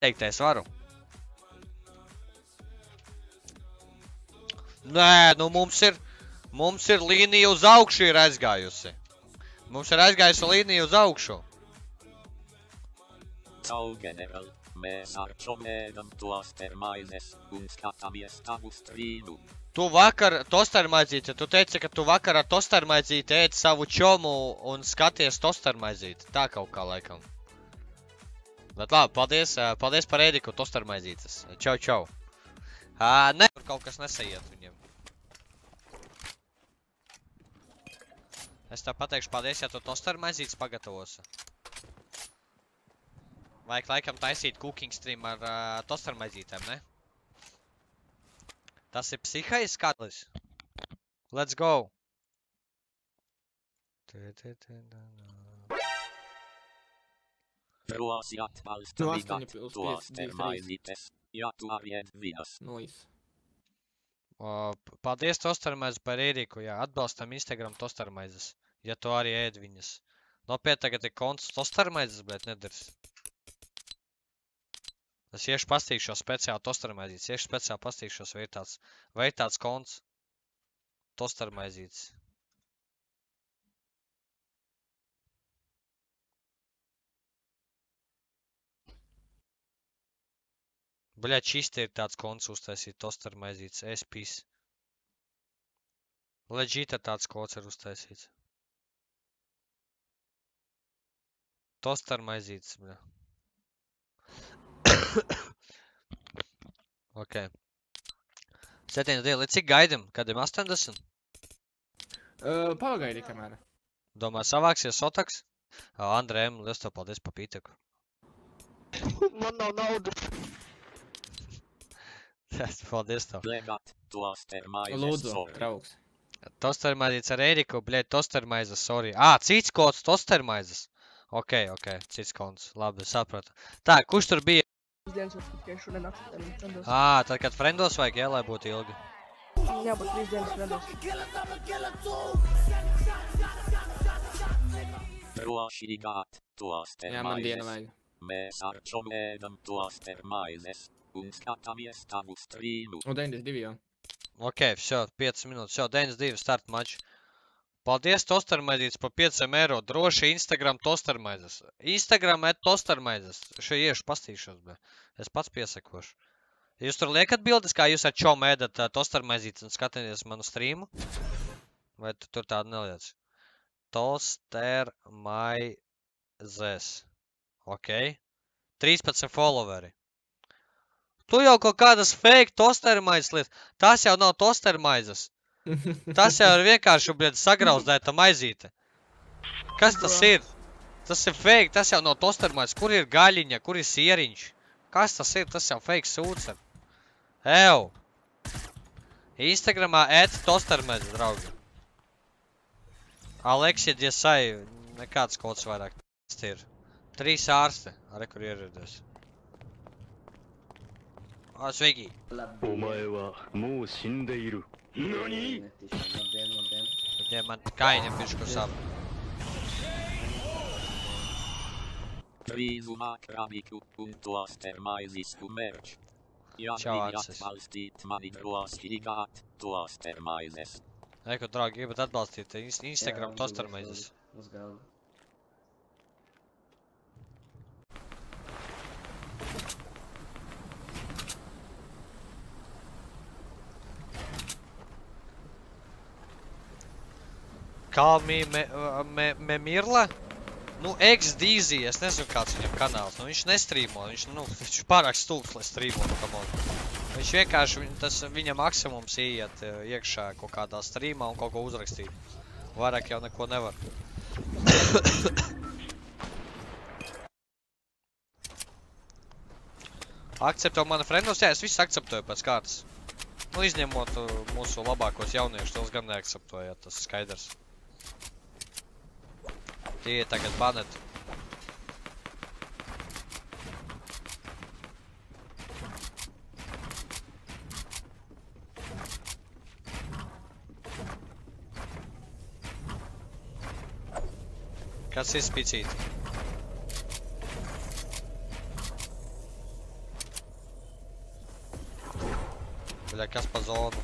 teikt, es varu. Nē, nu mums ir, mums ir līnija uz augšu ir aizgājusi. Mums ir aizgājusi līnija uz augšu. Ciao general, mēs ar čomēdam tostermaizes un skatāmies tavu strīdu. Tu vakar, tostermaizīte, tu teici, ka tu vakar ar tostermaizīti ēd savu čomu un skaties tostermaizīti. Tā kaut kā laikam. Bet labi, paldies, paldies par ēdiku tostermaizītes. Čau, čau. Ā, ne, tur kaut kas nesaiet viņiem. Es tev pateikšu paldies, ja tu tostermaizītes pagatavosi. Vajag laikam taisīt cooking stream ar uh, tostermaizītēm, ne? Tas ir psihais skatlis. Let's go! Te, te, te, na, na. Nu, vigat astoņi plus pieci, divi, tostermaizītes, ja tu arī ēd vidas. Nice. O, p- Paldies tostermaizes par ēriku, jā, atbalstam Instagram tostermaizes, ja tu arī ēd viņas. Nopiet tagad ir konts tostermaizes, bet nedars. Es iešu pastīkšos speciāli tostermaizītes, iešu speciāli pastīkšos, vai ir tāds, vai ir tāds konts tostermaizītes. Bļā, čisti ir tāds konts uztaisīt tostermaizītes, es pis. Leģīta tāds kods ir uztaisīts. Tostermaizītes, bļā. ok. Septiņu dienu, līdz cik gaidam? Kad ir 80? Uh, pagaidi, kamēr. Domā, savāksies sotaks? Ā, Andrēm, liels tev paldies pa pīteku. Man nav naudas. Paldies tev. Tostermaizes Lūdzu, draugs. Tostermaizes ar Eriku, bļē, tostermaizes, sorry. Ā, cits kods, tostermaizes. Ok, ok, cits konts. Labi, sapratu. Tā, kurš tur bija? Dienas var tikai šodien. Trendos. Ā, tad, kad frendos vajag, jā, lai būtu ilgi. Jā, bet trīs dienas trendos. Proši gat Jā, man diena tostermaizes. vajag. Mēs ar čomēdam tostermaizes Un skatāmies tavu strīmu. Un 92, jā. Ok, šo 5 minūtes, šo 92 start maču. Paldies, Tostermaidīts, par 5 eiro. Droši Instagram Tostermaidis. Instagram et Tostermaidis. Šo iešu pastīšos, bet es pats piesakošu. Jūs tur liekat bildes, kā jūs ar čom ēdat Tostermaidīts un skatieties manu streamu? Vai tu tur tādu neliec? Tostermaidis. Ok. 13 followeri. Tu jau kaut kādas fake tostermaizes lietas. Tas jau nav tostermaizes. Tas jau ir vienkārši, bļed, sagrauzdēta maizīte. Kas tas ir? Tas ir fake, tas jau nav tostermaizes. Kur ir gaļiņa, kur ir sieriņš? Kas tas ir? Tas jau fake sūds. Ew! Instagramā ēd tostermaizes, draugi. Aleksija Diesai, nekāds kods vairāk. Tas ir. Trīs ārsti, arī kur ieradies. Ó, Swig. Nani? Demon cai depois que eu sabe. Riso macramico punto aster mais iscumert. Tchau, Axis. Ecco, draugi, bet atbalstīt Instagram toster maizes. Uz galvu. Tostermaizes. Kalmi me, me, me Mirla? Nu, XDZ, es nezinu kāds viņam kanāls, nu viņš nestrīmo, viņš, nu, viņš pārāk stulbs, lai strīmo, nu, come on. Viņš vienkārši, tas viņa maksimums iet eh, iekšā kaut kādā strīmā un kaut ko uzrakstīt. Vairāk jau neko nevar. Akcepto mani frendos, jā, es visus akceptoju pēc kārtas. Nu, izņemot uh, mūsu labākos jauniešus, tos gan neakceptoju, jā, tas skaidrs. Ты target banned. Consist PT. Бля, кас по золоту.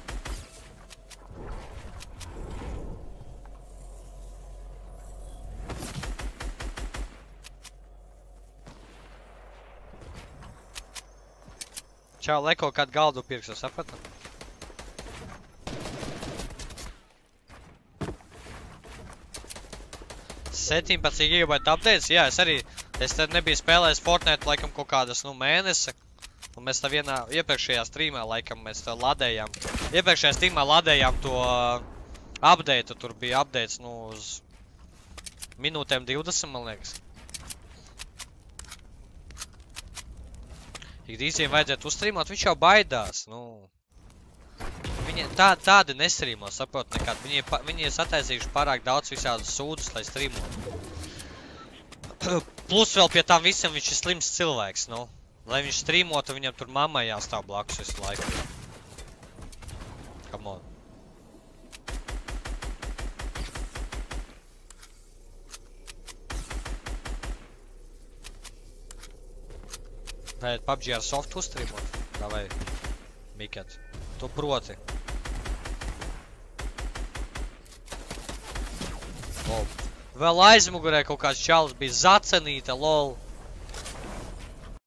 Čau, leko kādu galdu pirkstu, sapratu? Septiņpadsmit gigabaita updates, jā, es arī, es tad nebiju spēlējis Fortnite laikam kaut kādas, nu, mēnesi. Un mēs tā vienā iepriekšējā streamā, laikam, mēs tā ladējām. Iepriekšējā streamā ladējām to uh, update, tur bija updates, nu, uz minūtēm 20, man liekas. Ikdīziem vajadzētu uzstrīmot, viņš jau baidās, nu. Viņi tā, tādi nestrīmo, saprot nekad. Viņi, viņi ir sataisījuši pārāk daudz visādus sūdus, lai strīmotu. Plus vēl pie tām visam viņš ir slims cilvēks, nu. Lai viņš strīmotu, viņam tur mammai jāstāv blakus visu laiku. Come on. Vai PUBG uzstrīmot? Davai, Miket. Tu proti. Lol. Vēl aizmugurē kaut kāds čalis bija zacenīta, lol.